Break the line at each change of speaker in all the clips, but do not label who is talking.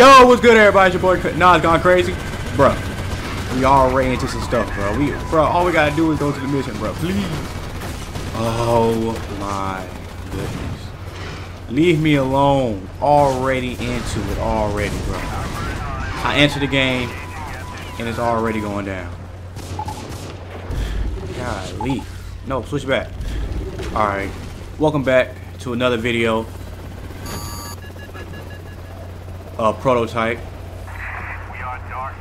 Yo, what's good, everybody? It's your boy Nas gone crazy, bro. We all already into some stuff, bro. We, bro, all we gotta do is go to the mission, bro. Please. Oh my goodness. Leave me alone. Already into it, already, bro. I entered the game, and it's already going down. Golly. No, switch back. Alright. Welcome back to another video. Uh, prototype.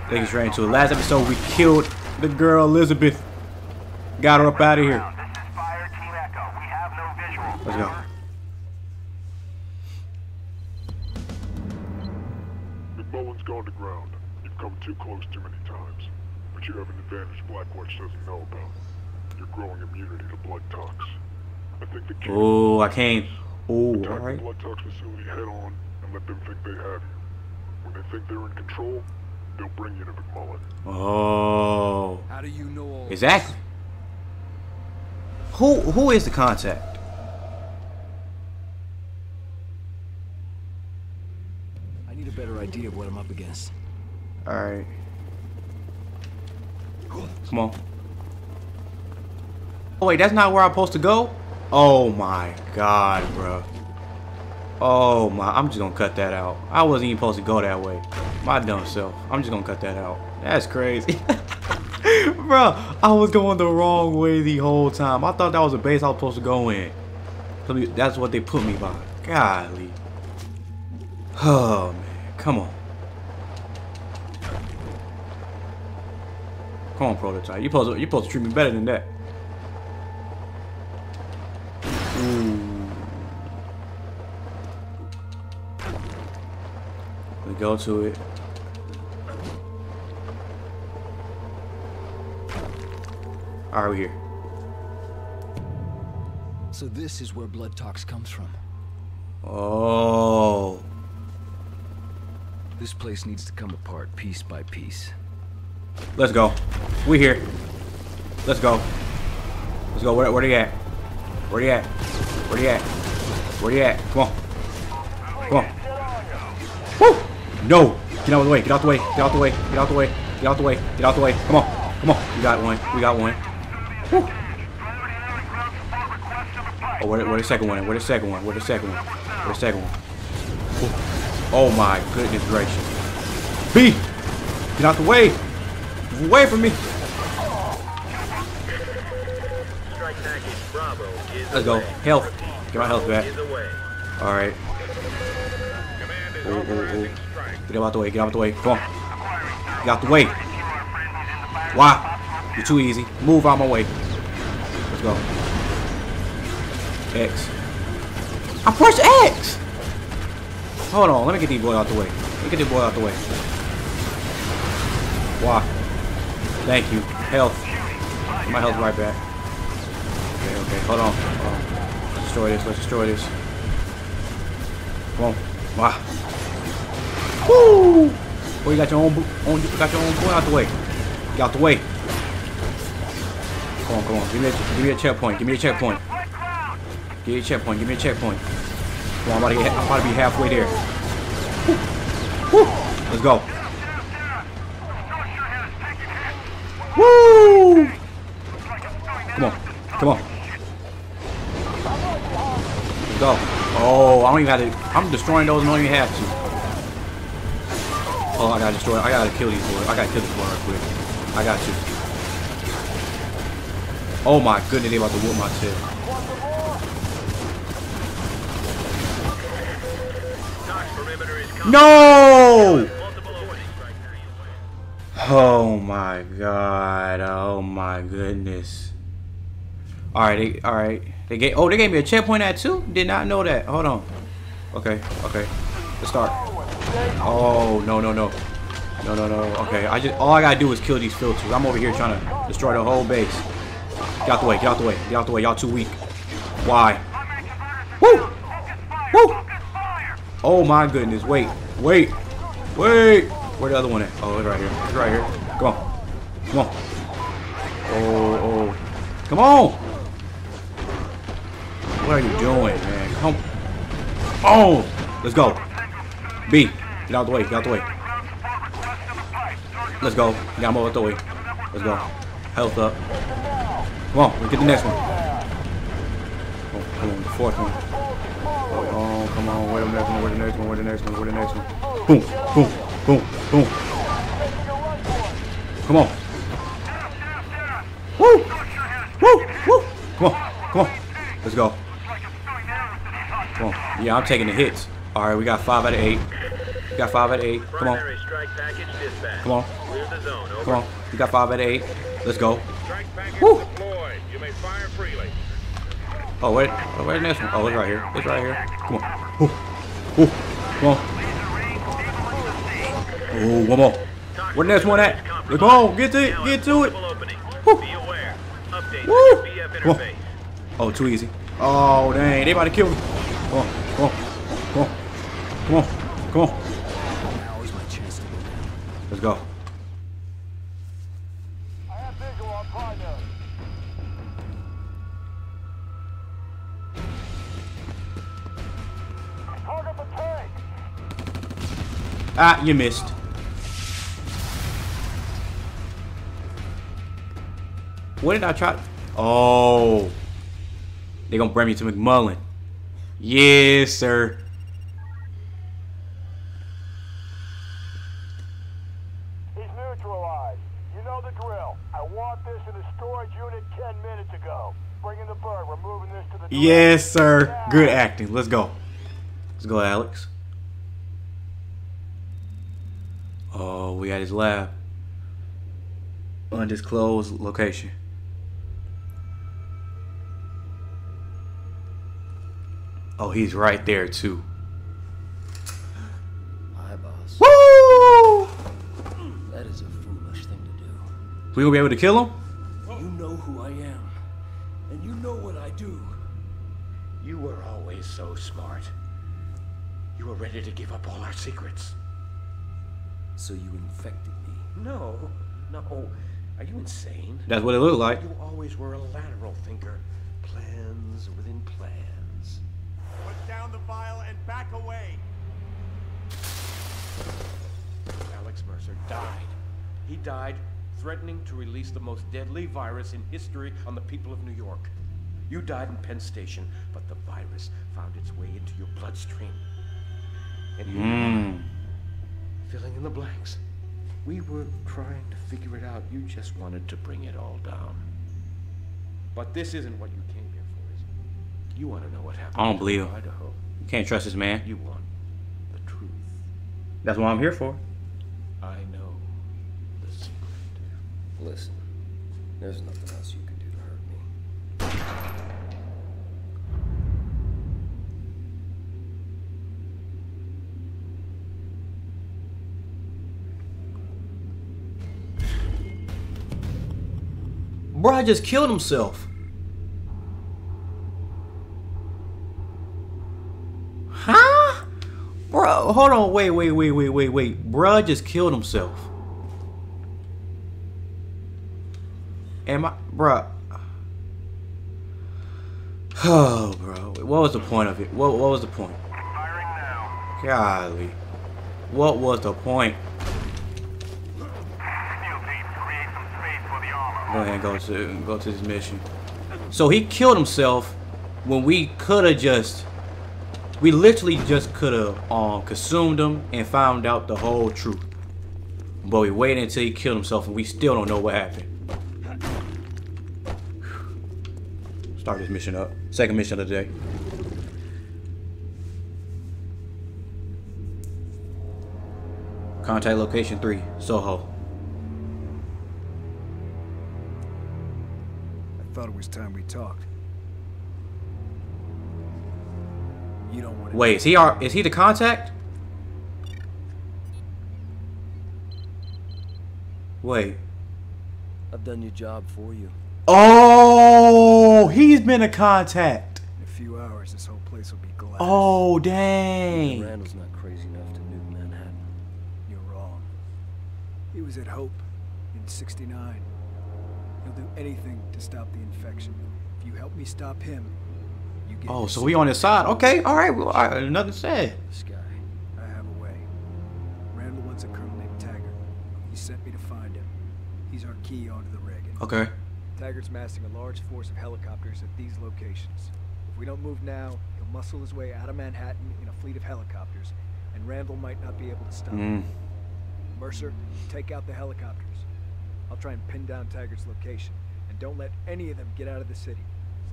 Get into it. Last episode, we killed the girl Elizabeth. Got her up out of here. Let's go.
McMullen's gone to ground. You've come too close too many times. But you have an advantage Blackwatch doesn't know about. Your growing immunity to blood tox. I think the key
Oh, I can't. Oh, alright.
blood tox facility head on and let them think they have you. When they think they're in control, they'll bring you to McMullen.
Oh.
How do you know all
Exactly. Who who is the contact?
I need a better idea of what I'm up against.
Alright. Come on. Oh wait, that's not where I'm supposed to go? Oh my god, bro. Oh my, I'm just gonna cut that out. I wasn't even supposed to go that way. My dumb self. I'm just gonna cut that out. That's crazy. bro, I was going the wrong way the whole time. I thought that was a base I was supposed to go in. That's what they put me by. Golly. Oh man, come on. Come on, prototype. You supposed to, you supposed to treat me better than that. Go to it. All right, we here.
So this is where blood tox comes from.
Oh,
This place needs to come apart piece by piece.
let's go. We here. Let's go. Let's go. Where, where you at? Where are you at? Where they at? Where they at? Come on. Come on. No! Get out of the way. Get out the way. Get out the way. Get out the way. Get out the way. Get out the way. Come on. Come on. We got one. We got one. Woo! Oh, where, where the second one? Where the second one? Where the second one? Where the second one? Oh my goodness gracious. B! Get out the way! Move Away from me! Let's go. Health. Get my health back. Alright.
Command is
Ooh,
oh, oh.
Get out the way. Get out the way. Come on. Get out the way. Why? You're too easy. Move out my way. Let's go. X. I pressed X! Hold on. Let me get these boy out the way. Let me get this boy out the way. Why? Thank you. Health. My health right back. Okay, okay. Hold on. Hold on. Let's destroy this. Let's destroy this. Come on. Wow. Woo! Boy, you got your own, own, you got your own boy out the way. Get out the way. Come on, come on. Give me a, give me a checkpoint. Give me a checkpoint. Give me a checkpoint. Give me a checkpoint. Come on, I'm about to, get, I'm about to be halfway there. Woo! Woo! Let's go. Woo! Come on. Come on. Let's go. Oh, I don't even have to. I'm destroying those I don't even have to. Oh, I gotta destroy. it. I gotta kill these boys. I gotta kill this boy real quick. I got you. Oh my goodness, they about to whoop my tail. No! Oh my god. Oh my goodness. Alright, alright. They gave oh they gave me a checkpoint at two? Did not know that. Hold on. Okay, okay. Let's start. Oh no no no. No no no. Okay. I just all I gotta do is kill these filters. I'm over here trying to destroy the whole base. Get out the way, get out the way, get out the way, y'all too weak. Why? Woo! Woo! Oh my goodness, wait, wait, wait! Where the other one at? Oh, it's right here. It's right here. Come on. Come on. Oh, oh. Come on! What are you doing, man? Come on. Let's go. B. Get out the way. Get out the way. Let's go. Got him out the way. Let's go. Health up. Come on. Let's get the next one. Oh, come on. The fourth one. Oh, come on. Where the next one? Where the next one? Where the next one? Where the next one? Boom. Boom. Boom. Boom. Come on. Woo! Woo! Woo! Come on. Come on. Let's go. Come on. Yeah, I'm taking the hits. All right, we got five out of eight. We got five out of eight. Come on.
Primary strike package dispatch.
Come on.
Clear the zone. Over.
Come on. We got five out of eight. Let's go. Woo.
You may fire freely.
Oh, wait. Oh, where's the next one? Oh, it's right here. It's right here. Come on. Ooh. Ooh. Come on. Oh, one more. Where the next one at? Come on. Get to it. Get to it. Woo.
Be aware. Update
Woo. Come on. Oh, too easy. Oh, dang. They about to kill me. Come on. Come on. Come on. Come on. Come on. Let's go. Ah, you missed. What did I try? Oh. They gonna bring me to McMullen. Yes, sir.
He's neutralized. You know the drill. I want this in the storage unit 10 minutes ago. Bring in the bird. We're moving this to the
Yes, sir. Good acting. Let's go. Let's go, Alex. Oh, we at his lab. Undisclosed location. Oh, he's right there too.
Hi, boss.
Woo!
That is a foolish thing to do.
We gonna be able to kill him?
Smart. You were ready to give up all our secrets.
So you infected me.
No, no. Are you insane?
That's what it looked like.
You always were a lateral thinker. Plans within plans.
Put down the vial and back away.
Alex Mercer died. He died threatening to release the most deadly virus in history on the people of New York. You died in Penn Station, but the virus found its way into your bloodstream. And here you are, filling in the blanks. We were trying to figure it out. You just wanted to bring it all down. But this isn't what you came here for, is it? You want to know what happened
I don't believe him.
Idaho.
You can't trust this man.
You want the truth.
That's what I'm here for.
I know the secret.
Listen, there's nothing else you
Bruh just killed himself. Huh? Bro, hold on. Wait, wait, wait, wait, wait, wait. Bruh just killed himself. Am I, bruh? Oh, bro. What was the point of it? What, what was the point?
Firing now.
Golly. What was the point?
Steel team, create some space for the armor.
Go ahead and go to go to this mission. So he killed himself when we could have just we literally just could have um consumed him and found out the whole truth. But we waited until he killed himself and we still don't know what happened. Start this mission up. Second mission of the day. Contact location three, Soho.
Thought it was time we talked. You don't want to.
Wait, is he our is he the contact? Wait.
I've done your job for you.
Oh, he's been a contact.
In a few hours, this whole place will be glass.
Oh,
Even
dang.
Randall's not crazy enough to nuke Manhattan.
You're wrong. He was at Hope in 69. He'll do anything to stop the infection. If you help me stop him, you get.
Oh, so we on his side. Okay, all right. Well, all right nothing said.
This guy.
I have a way. Randall wants a colonel named Taggart. He sent me to find him. He's our key onto the Reagan.
Okay.
Taggart's massing a large force of helicopters at these locations. If we don't move now, he'll muscle his way out of Manhattan in a fleet of helicopters, and Randall might not be able to stop him.
Mm.
Mercer, take out the helicopters. I'll try and pin down Taggart's location, and don't let any of them get out of the city.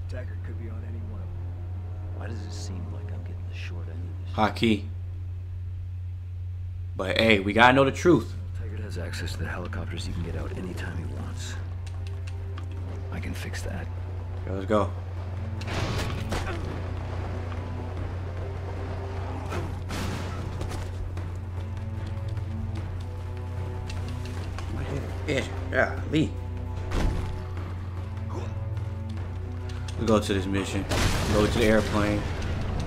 Taggart could be on any one of them.
Why does it seem like I'm getting the short end of this?
Hot key. But hey, we gotta know the truth.
Taggart has access to the helicopters. He can get out anytime he wants. I can fix that.
Okay, let's go. My yeah, Lee. We go to this mission. Go to the airplane.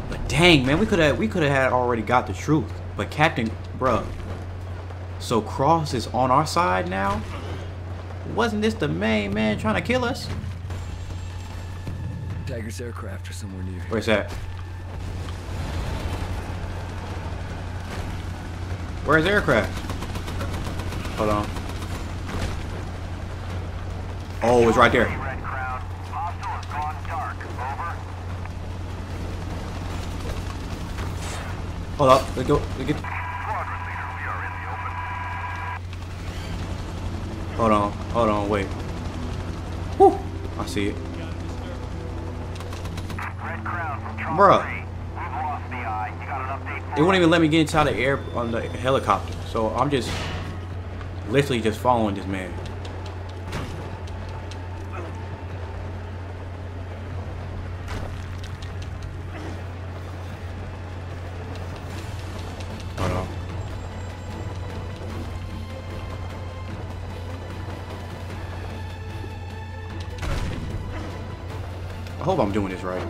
But dang, man, we could have we could have had already got the truth. But Captain, bruh. So Cross is on our side now. Wasn't this the main man trying to kill us?
Taggart's aircraft are somewhere near.
Where's that? Where's aircraft? Hold on. Oh, it's right there. Hold up. Let's go. Let's get. Hold on. Hold on. Wait. Whew. I see it. Bruh. It won't even let me get inside the air on the helicopter. So I'm just literally just following this man. Right.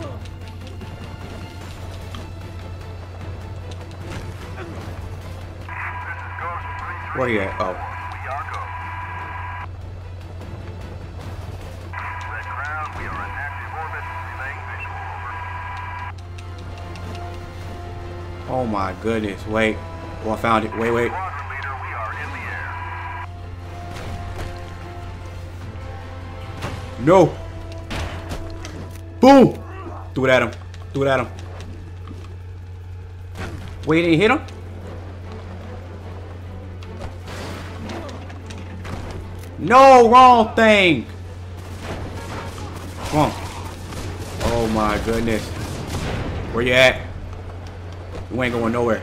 Where at? Oh.
Are. Relaying visual over.
Oh my goodness. Wait. Oh, I found it. Wait, wait. No. Boom. Threw it at him. Threw it at him. Wait, didn't hit him? No, wrong thing. Come on. Oh my goodness. Where you at? You ain't going nowhere.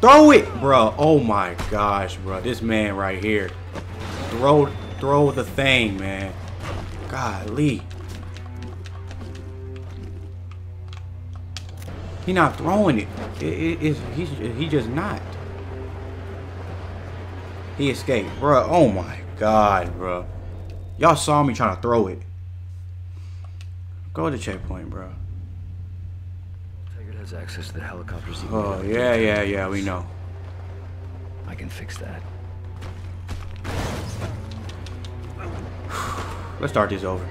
Throw it, bro. Oh my gosh, bro. This man right here. Throw, throw the thing, man. Golly. He not throwing it. it, it he's, he just not. He escaped, bro. Oh my god, bro. Y'all saw me trying to throw it. Go to checkpoint, bro.
Taggart has access to the helicopters. He can get
Oh yeah, yeah, yeah. We know.
I can fix that.
Let's start this over.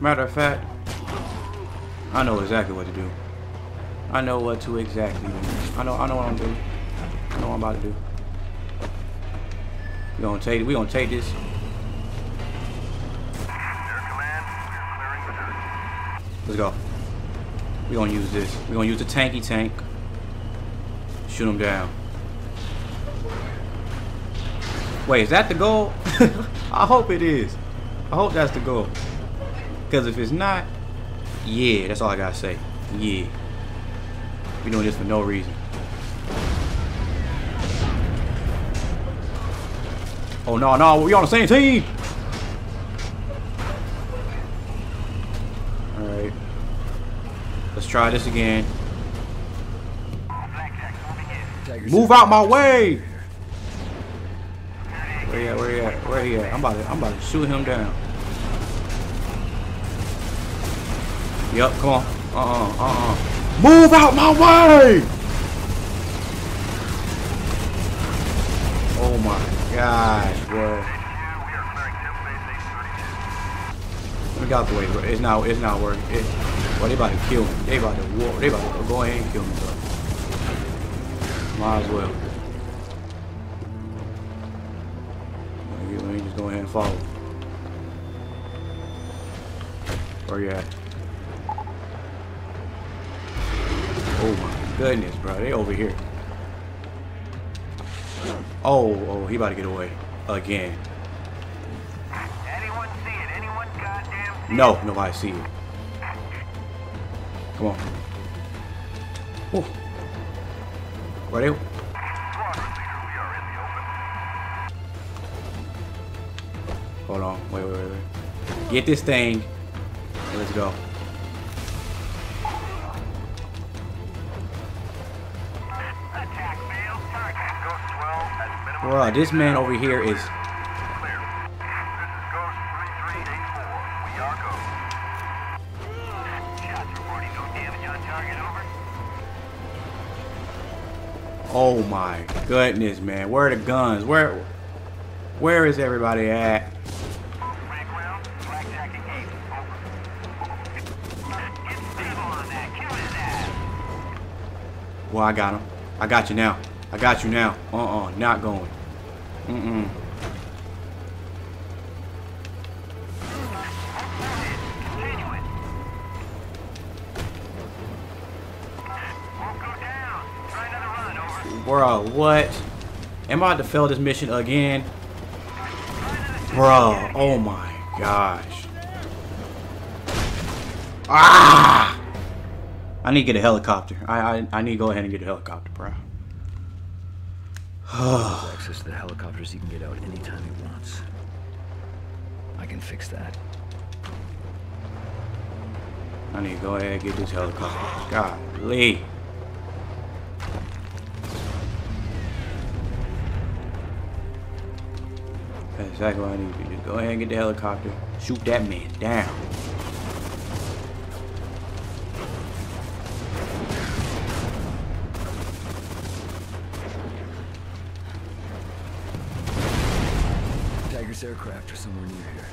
Matter of fact, I know exactly what to do. I know what to exactly do. I know I know what I'm doing. I know what I'm about to do. We gonna take we gonna take this. Let's go. We gonna use this. We're gonna use the tanky tank. Shoot him down. Wait, is that the goal? I hope it is. I hope that's the goal. Because if it's not, yeah, that's all I gotta say. Yeah. We're doing this for no reason. Oh no, no, we on the same team. All right. Let's try this again. Move out my way. Where he at? Where he at? Where he at? I'm about to, I'm about to shoot him down. Yep, come on. Uh-uh, uh-uh. Move out my way! Oh my gosh, boy.
HQ, we are clearing temp base 832.
Let me get out the way, bro. It's not. It's not working. It, well, they about to kill me. They about to war. They about to go ahead and kill me, bro. Might as well. Let me, just go ahead and follow. Where you at? Oh my goodness, bro. They over here. Oh, oh, he about to get away again.
Anyone see it? Anyone goddamn see it?
No, nobody see it. Come on.
The open.
Hold on. Wait, wait, wait, wait. Get this thing. and let's go.
Attack failed. Target. Ghost 12 at minimum.
Bro, this man over here is. My goodness, man. Where are the guns? Where? Where is everybody at? Well, I got him. I got you now. I got you now. Uh-uh. Not going. Mm-mm. Bro, what? Am I about to fail this mission again? Bro, oh my gosh. Ah! I need to get a helicopter. I I, I need to go ahead and get a helicopter, bro.
Access to the helicopters, he can get out anytime he wants. I can fix that.
I need to go ahead and get this helicopter. Golly. Exactly what I need to do. Just go ahead and get the helicopter. Shoot that man down.
Taggart's aircraft are somewhere near here.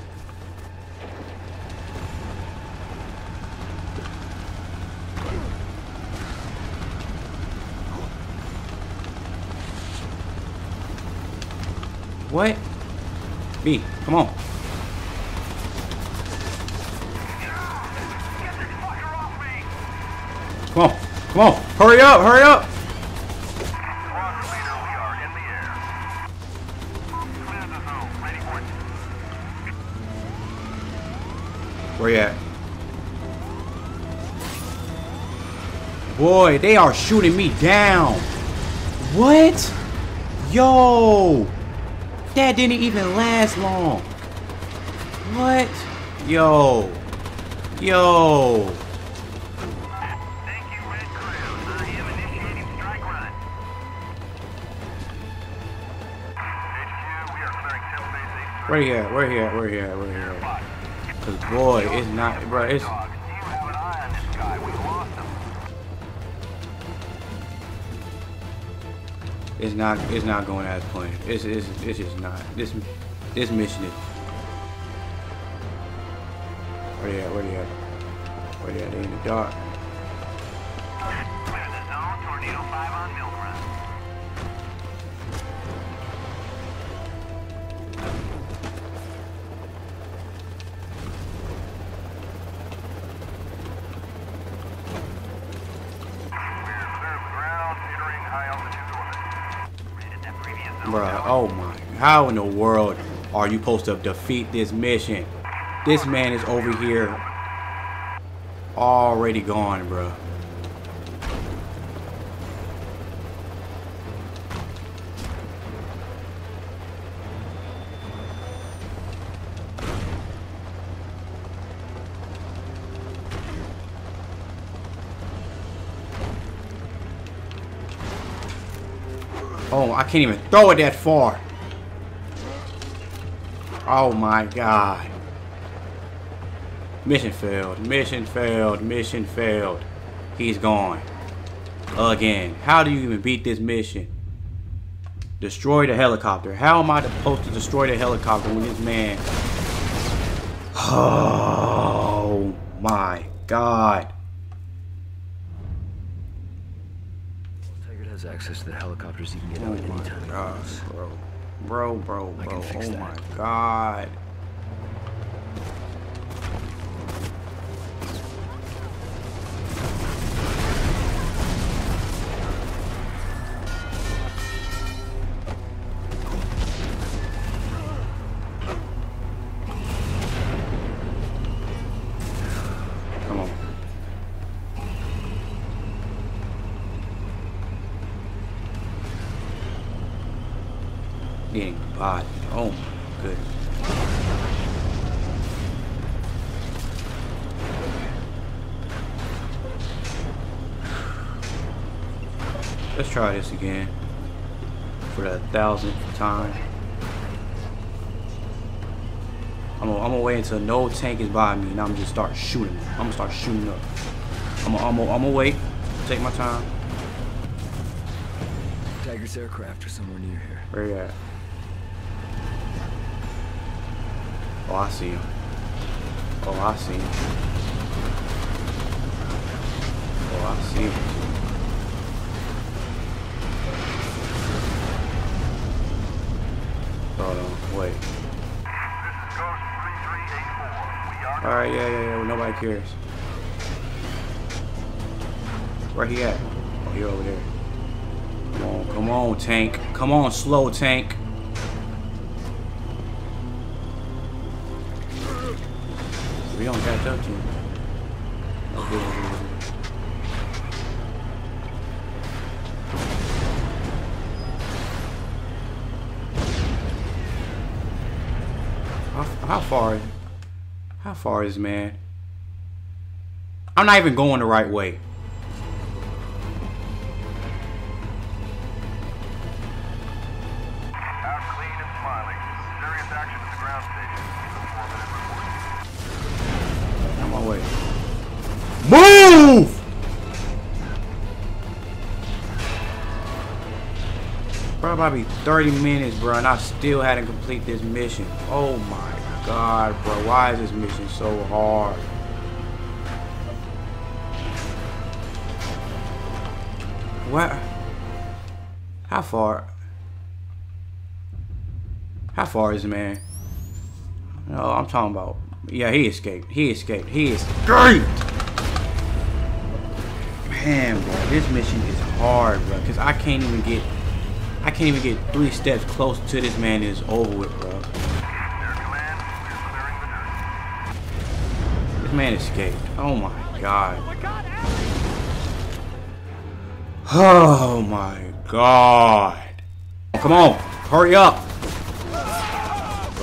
What? B, come on. Come on. Come on. Hurry up. Hurry up. Where you at? Boy, they are shooting me down. What? Yo. That didn't even last long. What? Yo. Yo.
Thank you, Red Crown. I am initiating strike run. HQ, we are here. temp base 8
Where you at? Where you at? Where you at? Where you at? Cause boy, it's not, bro. It's it's not it's not going as planned. It's it's it's just not. This this mission is. Where you at? Where you at? Where you at? They in the dark. Bruh, oh my. How in the world are you supposed to defeat this mission? This man is over here already gone, bruh. Can't even throw it that far. Oh my god. Mission failed. Mission failed. Mission failed. He's gone. Again. How do you even beat this mission? Destroy the helicopter. How am I supposed to destroy the helicopter when this man... Oh my god.
Taggart has access to the helicopters. He can get
Oh
out
my
anytime wants.
bro. Bro, bro, bro. Oh
that.
my god. Body. Oh my goodness. Let's try this again. For the thousandth time. I'm gonna, I'm gonna wait until no tank is by me and I'm just start shooting. I'm gonna start shooting up. I'm gonna, I'm gonna, I'm gonna wait. Take my time.
Taggart's aircraft are somewhere near here.
Where you at? Oh, I see. Oh, I see. Oh, I see. Hold on, wait.
Ghost 3384. We are
Alright, yeah, yeah, yeah, nobody cares. Where he at? Oh, he over there. Come on, come on, tank. Come on, slow tank. We don't catch up to him. Okay, okay, okay. How, how far? How far is man? I'm not even going the right way.
out clean and smiling. Serious action at the ground station. Four minute report.
On my way. Move! About 30 minutes, bro, and I still hadn't complete this mission. Oh my god, bro. Why is this mission so hard? What? How far? How far is it, man? No, I'm talking about. Yeah, he escaped. He escaped. He escaped. Man, bro, this mission is hard, bro. Cause I can't even get. I can't even get three steps close to this man. It's over with, bro. This man escaped. Oh my god. Oh my god. Come on, hurry up.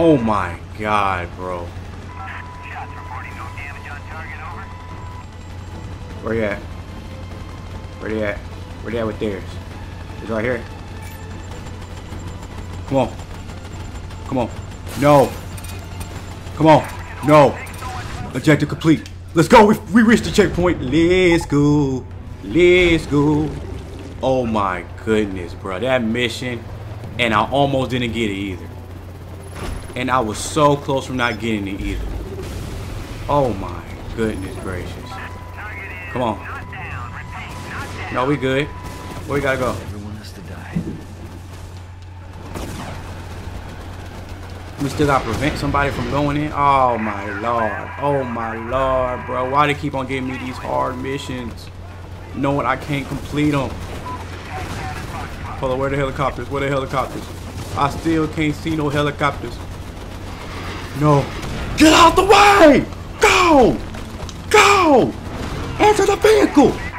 Oh my god, bro.
Shots reporting no damage on target, over.
Where you at? Where they at? Where they at with theirs? It's right here. Come on. Come on. No. Come on. No. Objective complete. Let's go. We, we reached the checkpoint. Let's go. Let's go. Oh my goodness, bro. That mission. And I almost didn't get it either. And I was so close from not getting it either. Oh my goodness gracious. Come on.
not down. Repeat, not down.
No, we good. Where we gotta go?
Everyone has to die.
We still gotta prevent somebody from going in? Oh my lord. Oh my lord, bro. Why they keep on giving me these hard missions? Knowing I can't complete them. Hold on, where the helicopters? Where the helicopters? I still can't see no helicopters. No. Get out the way! Go! Go! Enter the vehicle!
Ghost 12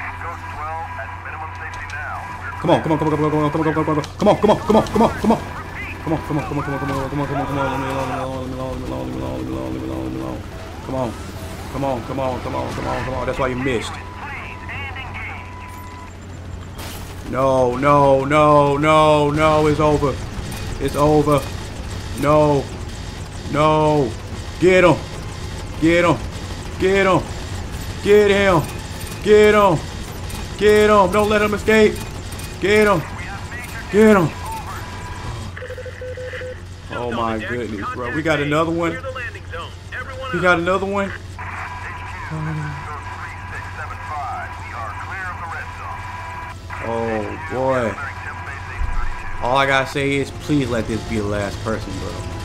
at minimum safety now. We're
Come on, come on, come on, come on, come on, come on, come on, come on, come on, come on, come on, come on. Come on, come on, come on, come on, come on, come on, come on, come on, leave me alone, leave me alone, leave me alone, leave me alone, leave me alone, leave me alone, leave me alone. Come on. Come on, come on, come on, come on, come on. That's why you missed. No, no, no, no, no, it's over. It's over. No. No. Get him. Get him. Get him. Get him. Get him. Get him. Don't let him escape. Get him. Get him. Oh my goodness, bro. We got another one.
Clear the landing zone. Everyone
We got another one. Oh boy. All I gotta say is please let this be the last person, bro.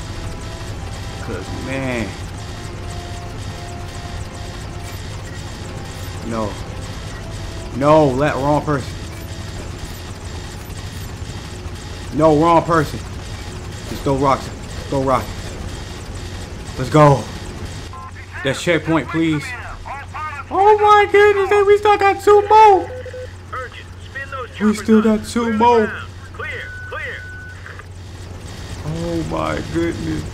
Cause man. No. No, let wrong person. No, wrong person. Just throw rocks. Throw rocks. Let's go. That checkpoint, please. Oh my goodness, hey, we still got two more.
urgent. Spin those
We still got two more.
Clear, clear.
Oh my goodness.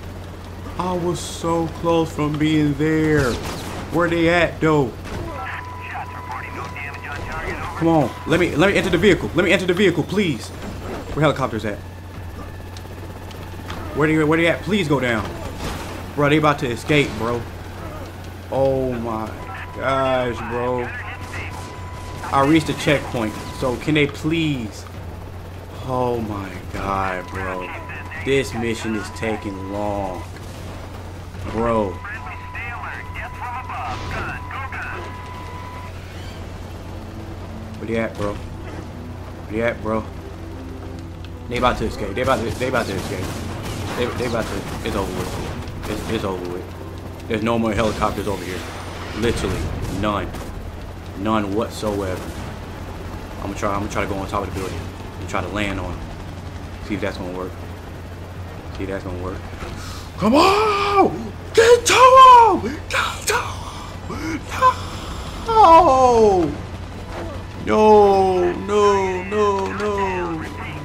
I was so close from being there. Where they at though? Come on. Let me let me enter the vehicle. Let me enter the vehicle, please. Where helicopters at? Where they where they at? Please go down. Bro, they about to escape, bro. Oh my gosh, bro. I reached the checkpoint. So can they please? Oh my god, bro. This mission is taking long.
Gun.
Where they at, bro? Where they at, bro? They about to escape. They about to. They about to escape. They, they about to. It's over with. It's, it's over with. There's no more helicopters over here. Literally none. None whatsoever. I'm gonna try. I'm gonna try to go on top of the building and try to land on. 'em. See if that's gonna work. See if that's gonna work. Come on! Get to him! Get to! No! No, no, no, no,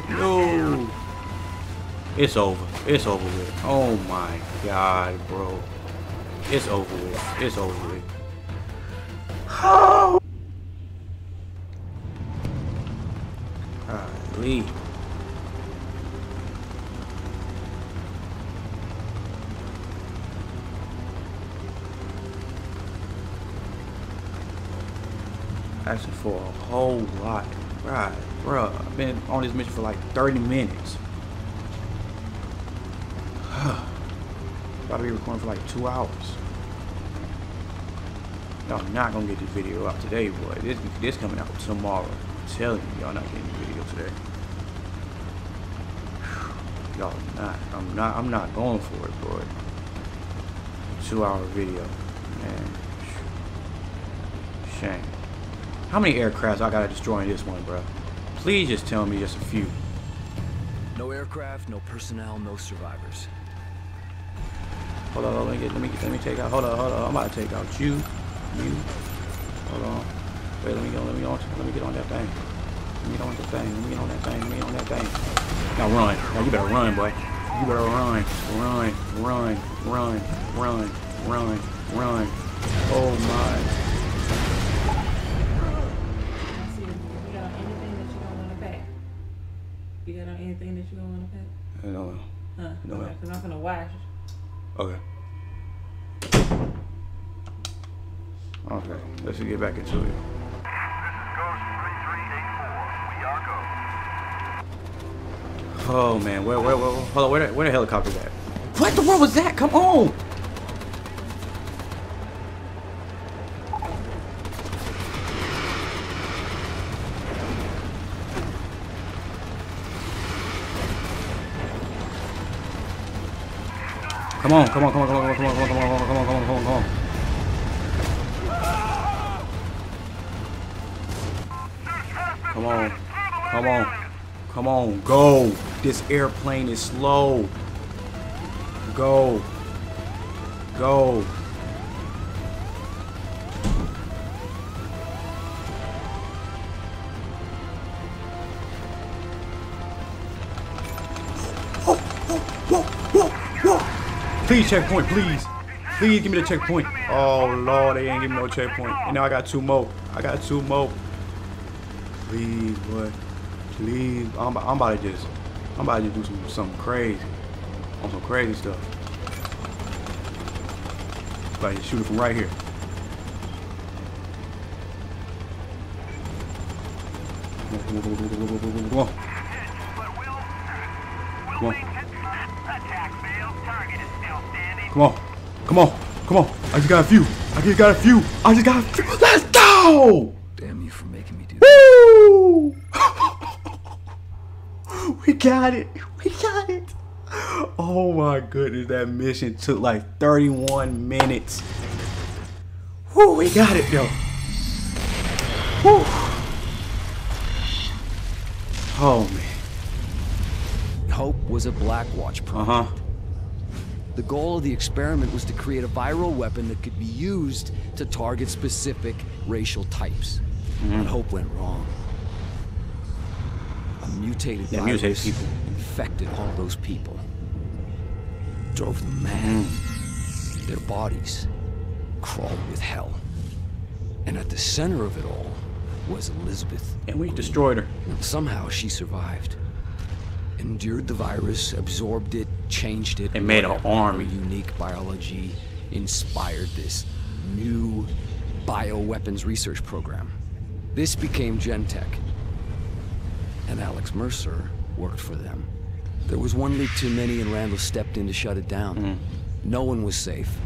no. It's over. It's over with. Oh my god, bro. It's over with. It's over with. Oh. Golly. Asking for a whole lot. Right, bruh. I've been on this mission for like 30 minutes. About to be recording for like two hours. Y'all not gonna get this video out today, boy. This this coming out tomorrow. I'm telling you, y'all not getting the video today. Y'all not. I'm not. I'm not going for it, boy. Two hour video, man. Shame. How many aircrafts I gotta destroy in this one, bro? Please just tell me just a few.
No aircraft, no personnel, no survivors.
Hold on, let me get, let me get, let me take out. Hold on, hold on. I'm about to take out you, you. Hold on. Wait, let me go, let me on, let me get on that thing. Let me get on that thing. Let me get on that thing. Let me get on that thing. Now run. Now you better run, boy. You better run, run, run, run, run, run, run. Oh my.
Anything that you don't want to pack?
I don't know.
Huh?
No,
okay,
ma'am.
because I'm gonna wash.
Okay. Okay. Let's get back into it.
This is Ghost 3384. We are go.
Oh man, where where where hold on, where the, where the helicopter's at? What the world was that? Come on! Come on, come on, come on, come on, come on, come on, come on, come on, come on, come on, come on, come on. Come on. Come on. Come on. Go. This airplane is slow. Go. Go. Please checkpoint, please. Please give me the checkpoint. Oh Lord, they ain't give me no checkpoint. And now I got two more. I got two more. Please, boy. Please. I'm, I'm about to just, I'm about to do some something crazy. On some crazy stuff. To shoot it from right here. Come on, come on, come on, come on, come on, come on, Come on. Come on. Come on. I just got a few. I just got a few. I just got a few. Let's go!
Damn you for making me do that.
Woo! we got it. We got it. Oh my goodness, that mission took like 31 minutes. Woo, we got it though. Woo. Oh man.
Hope was a Blackwatch project.
Uh huh.
The goal of the experiment was to create a viral weapon that could be used to target specific racial types.
Mm-hmm.
But Hope went wrong. A mutated
Yeah,
virus
mutated people.
infected all those people. Drove them mad.
Mm.
Their bodies crawled with hell. And at the center of it all was Elizabeth.
And we destroyed her.
Somehow she survived. Endured the virus, absorbed it, changed it.
And made an army.
Unique biology inspired this new bioweapons research program. This became Gentek. And Alex Mercer worked for them. There was one leak too many and Randall stepped in to shut it down. Hmm. No one was safe.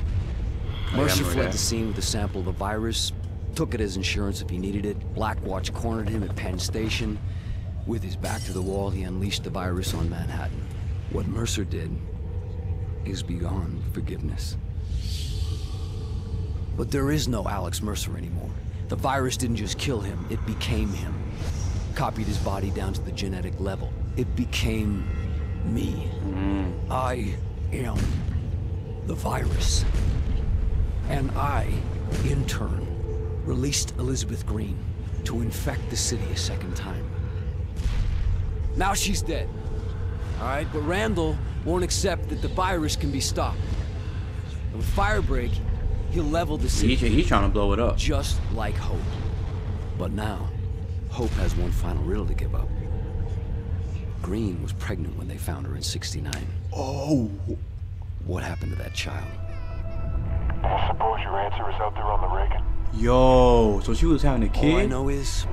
Mercer fled
that.
the scene with a sample of the virus, took it as insurance if he needed it. Blackwatch cornered him at Penn Station. With his back to the wall, he unleashed the virus on Manhattan. What Mercer did is beyond forgiveness. But there is no Alex Mercer anymore. The virus didn't just kill him, it became him. Copied his body down to the genetic level. It became me. I am the virus. And I, in turn, released Elizabeth Greene to infect the city a second time. Now she's dead. All right, but Randall won't accept that the virus can be stopped. And with Firebreak, he'll level the city.
He, he's trying to blow it up.
Just like Hope. But now, Hope has one final riddle to give up. Greene was pregnant when they found her in 69.
Oh.
What happened to that child?
I suppose your answer is out there on the Reagan.
Yo, so she was having a kid?
All I
kid?
know is...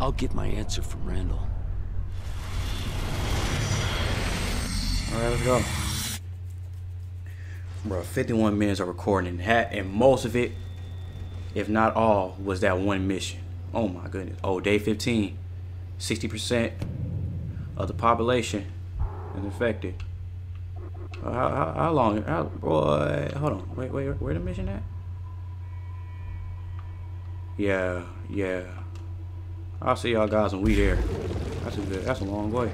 I'll get my answer from Randall.
All right, let's go. Bro, 51 minutes of recording, and most of it, if not all, was that one mission. Oh my goodness. Oh, day 15, 60% of the population is infected. How, how, how long? How, boy, hold on. Wait, wait, where the mission at? Yeah, yeah. I'll see y'all guys when we there. That's a good. That's a long way.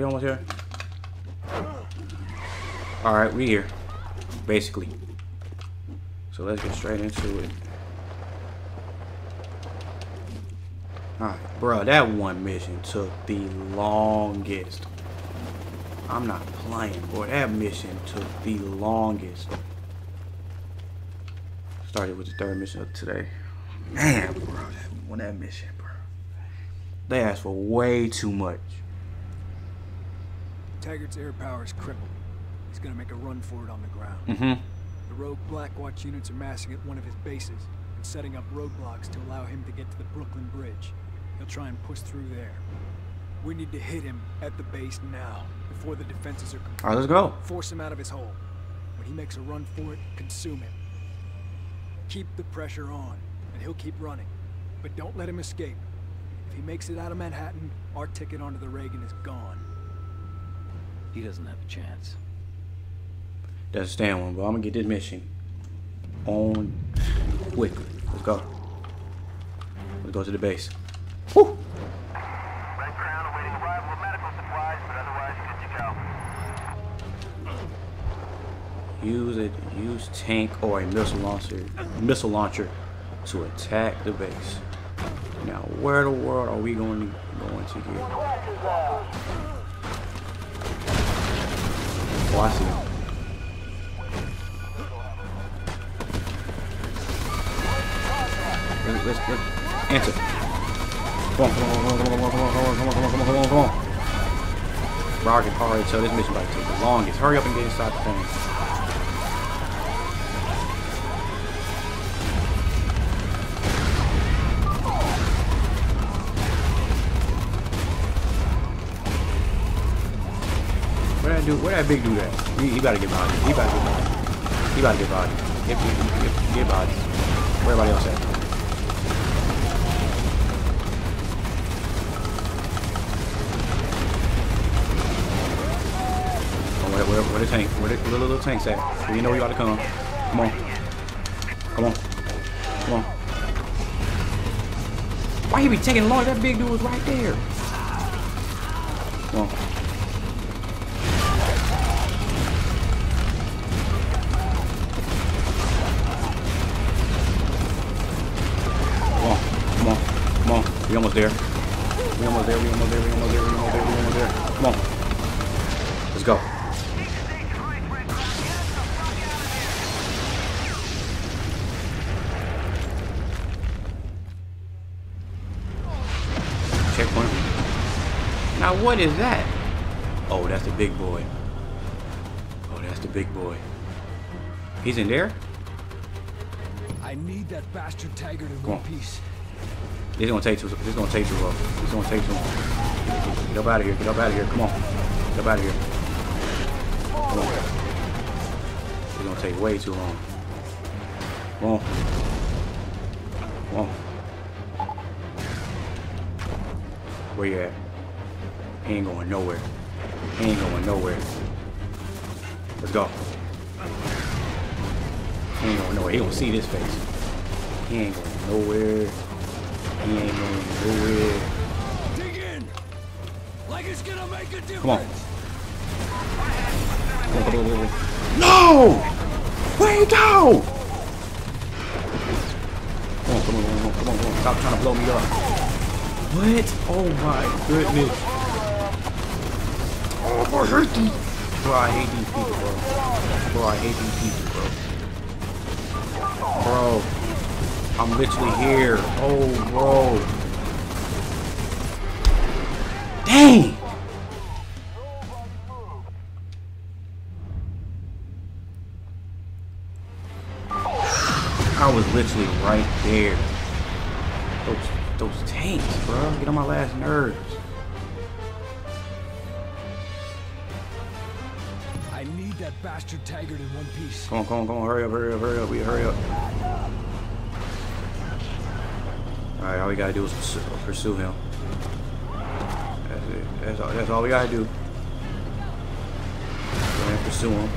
We almost here. All right, we here, basically. So let's get straight into it. Alright, bro, that one mission took the longest. I'm not playing, boy. That mission took the longest. Started with the third mission of today. Man, bro, that that mission, bro. They asked for way too much.
Taggart's air power is crippled. He's gonna make a run for it on the ground.
Mm-hmm.
The rogue Blackwatch units are massing at one of his bases and setting up roadblocks to allow him to get to the Brooklyn Bridge. He'll try and push through there. We need to hit him at the base now, before the defenses are complete.
Alright, let's go.
Force him out of his hole. When he makes a run for it, consume him. Keep the pressure on, and he'll keep running. But don't let him escape. If he makes it out of Manhattan, our ticket onto the Reagan is gone.
He doesn't have a chance.
That's a stand one, but I'm gonna get this mission on quickly. Let's go. Let's go to the base. Woo!
Red Crown awaiting arrival of medical supplies, but otherwise good to go.
Use it. Use tank or a missile launcher. Missile launcher to attack the base. Now, where the world are we going to going to here? Oh, I see. Let's, let's, let's enter. Come on, come on, come on, come on, come on, come on, come on, come on, come on, come on, I can tell this mission to take the longest. Hurry up and get inside the thing. That dude? Where that big dude at? He, he better get body. He better get body. He better get body. Get, get, get, get body. Where everybody else at? Oh, where, where, where the tank? Where the, the little tanks at? You know you ought to come. Come on. Come on. Come on. Why he be taking long? That big dude was right there. Almost there. We almost there. We almost there. We almost there. We almost there. We almost there. Come on. Let's go. Checkpoint. Now what is that? Oh, that's the big boy. Oh, that's the big boy. He's in there?
I need that bastard Taggart to
Come
one
on.
piece.
This is gonna take too. This is gonna take too long. This is gonna take too long. Get up out of here. Get up out of here. Come on. Get up out of here. Come on. It's gonna take way too long. Come on. Come on. Where you at? He ain't going nowhere. He ain't going nowhere. Let's go. He ain't going nowhere. He gonna see this face. He ain't going nowhere. He ain't nowhere.
Dig in! Like it's gonna make a difference!
Come on. No! Wait, go! Come on, come on, come on, come on, come on. Stop trying to blow me up. What? Oh my goodness. Oh, I hate these. Bro, I hate these people, bro. Bro, I hate these people, bro. Bro. I'm literally here. Oh, bro. Dang! I was literally right there. Those those tanks, bro. Get on my last nerves.
I need that bastard Taggart in one piece.
Come on, come on, come on. Hurry up, hurry up, hurry up. We hurry up. Alright, all we gotta do is pursue, pursue him. That's it. That's all, that's all we gotta do. Go and pursue him.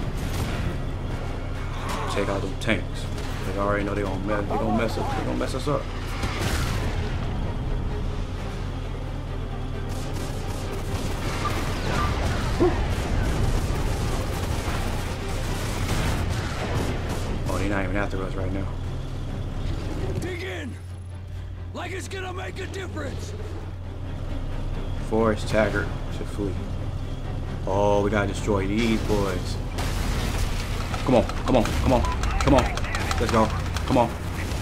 Take out them tanks. They already know they gonna mess they gonna mess up they gonna mess us up. Oh, they're not even after us right now.
Like it's gonna make a difference!
Forrest Taggart should flee. Oh, we gotta destroy these boys. Come on, come on, come on, come on. Let's go. Come on.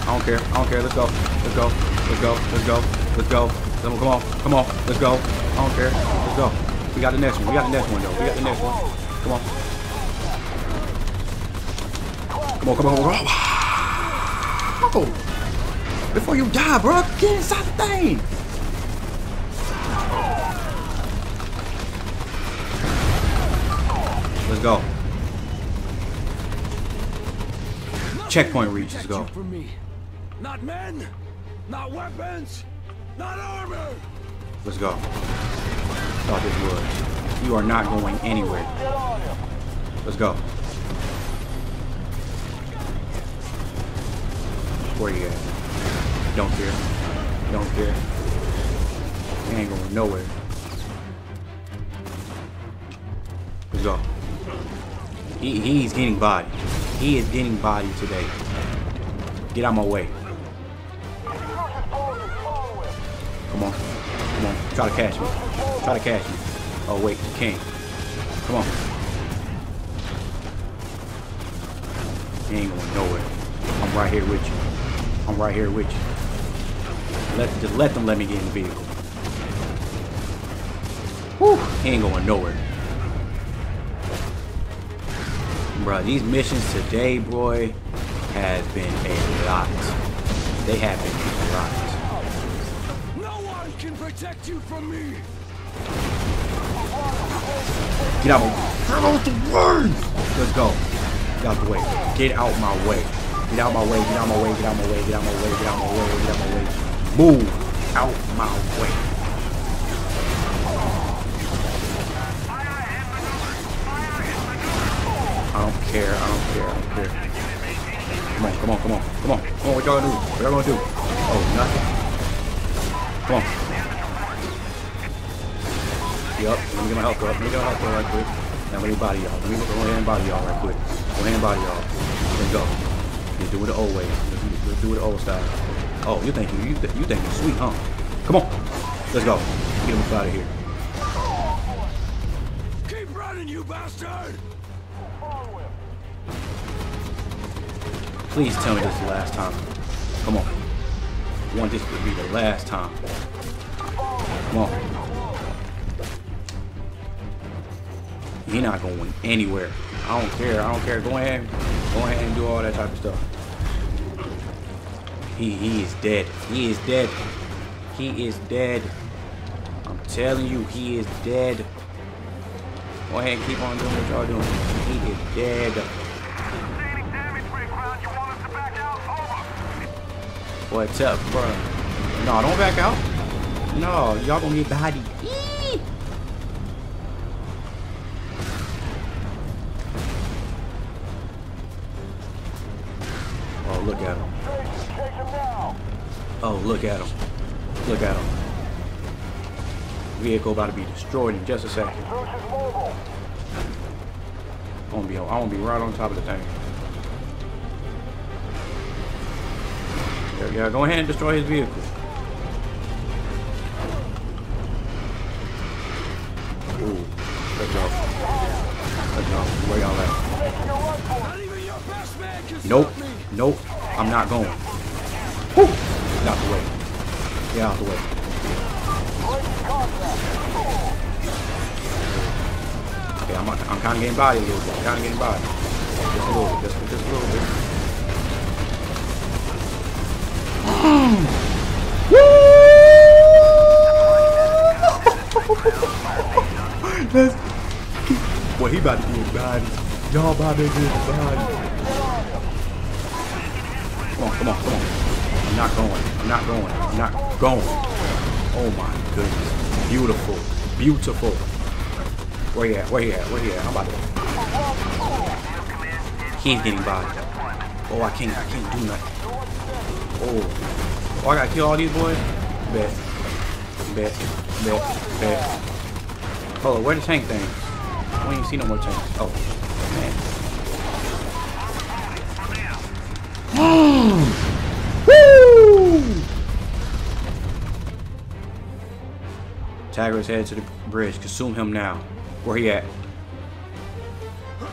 I don't care. I don't care. Let's go. Let's go. Let's go. Let's go. Let's go. Come on, come on. Come on. Let's go. I don't care. Let's go. We got the next one. We got the next one though. We got the next one. Come on. Come on, come on, come on. Oh. Before you die, bro, get inside the thing. Let's go. Checkpoint reach. Let's go.
you from me. Not men, not weapons, not armor.
Let's go. Thought this was. You are not going anywhere. Let's go. Where you at? Don't care. Don't care. You ain't going nowhere. Let's go. He, he's getting body. He is getting body today. Get out of my way. Come on. Come on. Try to catch me. Try to catch me. Oh, wait. You can't. Come on. You ain't going nowhere. I'm right here with you. I'm right here with you. Let Just let them let me get in the vehicle. Whew. He ain't going nowhere. Bruh, these missions today, boy, has been a lot. They have been a lot.
No one can protect you from me.
Get out out the way! Let's go. Get out the way. Get out my way. Get out my way. Get out my way. Get out my way. Get out my way. Get out my way. Get out my way. Move out my way. I don't care. I don't care. I don't care. Come on. Come on. Come on. Come on. Come on. What y'all gonna do? What y'all gonna do? Oh, nothing. Come on. Yup, let me get my health up. Let me get my health up right quick. Now let me body y'all. Let me go ahead and body y'all right quick. Go ahead and body y'all. Let's go. Let's do it the old way. Let's do, do it the old style. Oh, you think you you, th you think you're sweet, huh? Come on. Let's go. Get him out of here.
Keep running, you bastard!
Please tell me this is the last time. Come on. I want this to be the last time. Come on. He not going anywhere. I don't care. I don't care. Go ahead. Go ahead and do all that type of stuff. He he is dead. He is dead. He is dead. I'm telling you, he is dead. Go ahead and keep on doing what y'all doing. He is dead. What's up, bro? No, don't back out. No, y'all gonna get bodied. Look at him. Look at him. Vehicle about to be destroyed in just a second. I wanna be, I wanna be right on top of the thing. Yeah, yeah, go ahead and destroy his vehicle. Ooh, let's go. Let's go. Where y'all at? Nope. Nope. I'm not going. Get out the way. Get out the way. Okay, I'm, I'm kind of getting body a little bit. Kind of getting body. Just a little bit. Just, just a little bit. Let's Boy, he about to get body. Y'all about to get body. Come on, come on, come on. I'm not going. I'm not going. I'm not going. Oh my goodness. Beautiful. Beautiful. Where he at? Where he at? Where he at? I'm about to. He's getting by. Oh, I can't. I can't do nothing. Oh. Oh, I gotta kill all these boys? Bet. Bet. Bet. Bet. Oh, where the tank thing? I don't even see no more tanks. Oh, man. Taggart is headed to the bridge. Consume him now. Where he at?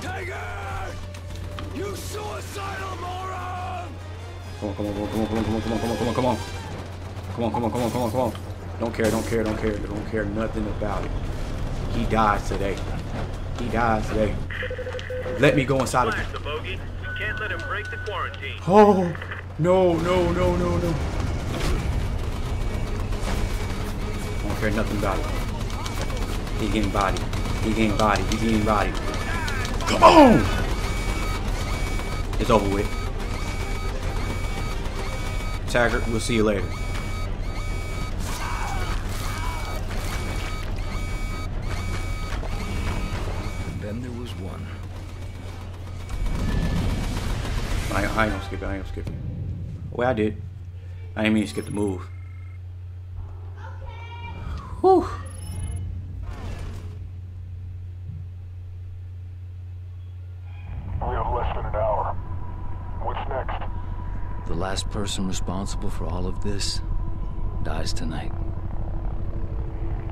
Tiger! You suicidal moron!
Come on, come on, come on, come on, come on, come on, come on, come on, come on. Come on, come on, come on, come on, come on. Don't care, don't care, don't care, don't care nothing about it. He dies today. He dies today. Let me go inside of
the bogey. You can't let him break the quarantine.
Oh, no, no, no, no, no. Don't care nothing about it. He getting body. He getting body. He getting body. Come on! It's over with. Taggart, we'll see you later.
And then there was one.
I, I ain't gonna skip it. I ain't gonna skip it. Well, I did. I didn't mean to skip the move. Whew.
We have less than an hour. What's next?
The last person responsible for all of this dies tonight.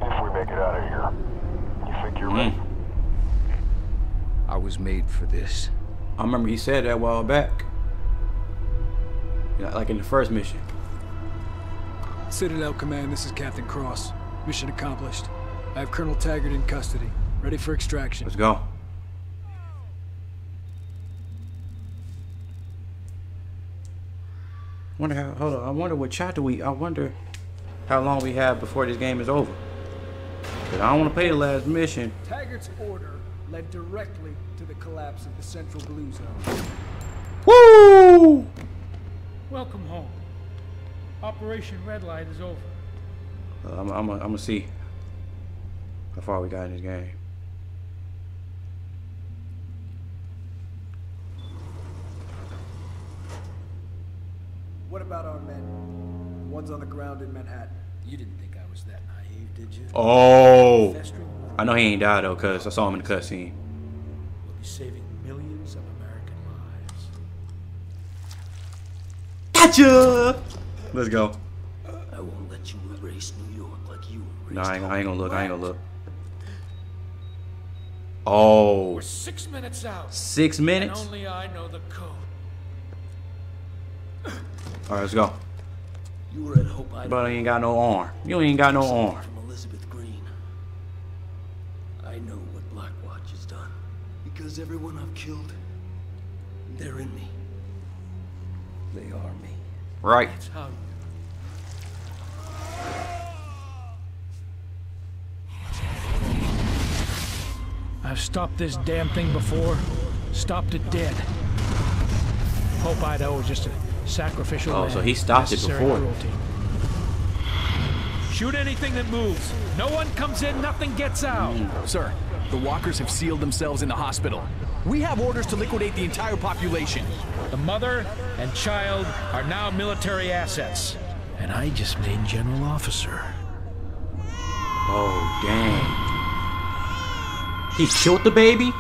If we make it out of here, you think you're ready? Hmm.
I was made for this.
I remember he said that a while back. Yeah, like in the first mission.
Citadel Command, this is Captain Cross. Mission accomplished. I have Colonel Taggart in custody. Ready for extraction.
Let's go. Wonder how. Hold on. I wonder what chapter we. I wonder how long we have before this game is over. Cause I don't want to pay the last mission.
Taggart's order led directly to the collapse of the Central Blue Zone.
Woo!
Welcome home. Operation Red Light is over.
Uh, I'm. I'm. I'm gonna see how far we got in this game.
What about our men? One's on the ground in Manhattan.
You didn't think I was that naive, did you?
Oh. I know he ain't died though, cause I saw him in the cutscene.
We'll be saving millions of American lives.
Gotcha. Let's go.
I won't let you erase New York like you erased
No, I ain't, I ain't gonna look. I ain't gonna look. Oh.
We're
Oh,
six minutes out.
six
And
minutes.
only I know the code.
All right, let's go.
You were at Hope Island
But I ain't got no arm. You ain't got no arm.
from Elizabeth Greene. I know what Blackwatch has done. Because everyone I've killed, they're in me. They are me.
Right.
I've stopped this damn thing before. Stopped it dead. Hope Idaho was just a sacrificial
Oh, so he stopped it before.
cruelty. Shoot anything that moves. No one comes in, nothing gets out. Mm.
Sir, the walkers have sealed themselves in the hospital. We have orders to liquidate the entire population.
The mother and child are now military assets. And I just made general officer.
Oh, dang. He killed the baby?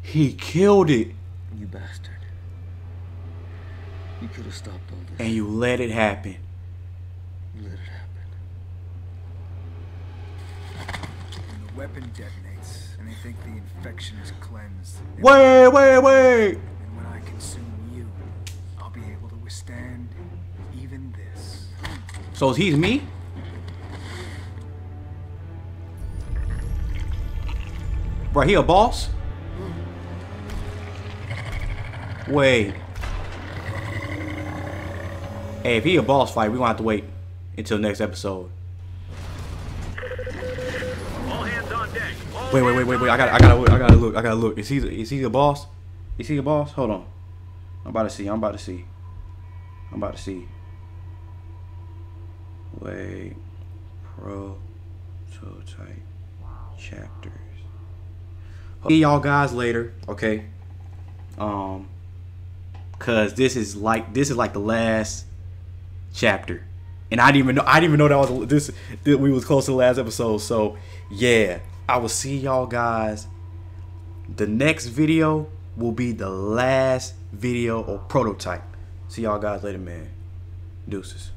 He killed it.
You bastard. You could have stopped all this.
And you let it happen.
You let it happen.
When the weapon detonates and they think the infection is cleansed,
Wait, wait, wait.
And when I consume you, I'll be able to withstand even this.
So he's me? Bro, he a boss? Wait. Hey, if he a boss fight, we gonna have to wait until next episode.
All hands on deck. All
Wait, wait, wait, wait, wait. I gotta, I gotta, I gotta look. I gotta look. Is he, is he a boss? Is he a boss? Hold on. I'm about to see. I'm about to see. I'm about to see. Wait. Prototype See y'all guys later. Okay. Um. Cause this is like this is like the last chapter, and I didn't even know I didn't even know that was this that we was close to the last episode. So yeah, I will see y'all guys The next video will be the last video or prototype. See y'all guys later, man. Deuces.